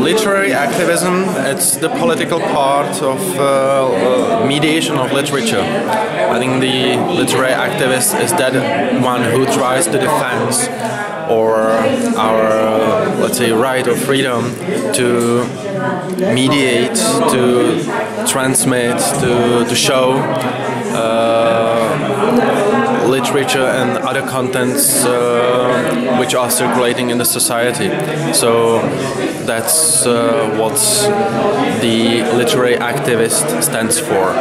Literary activism, it's the political part of uh, mediation of literature. I think the literary activist is that one who tries to defend or our, let's say, right or freedom to mediate, to transmit, to, to show uh, literature and other contents uh, which are circulating in the society. So that's uh, what the literary activist stands for.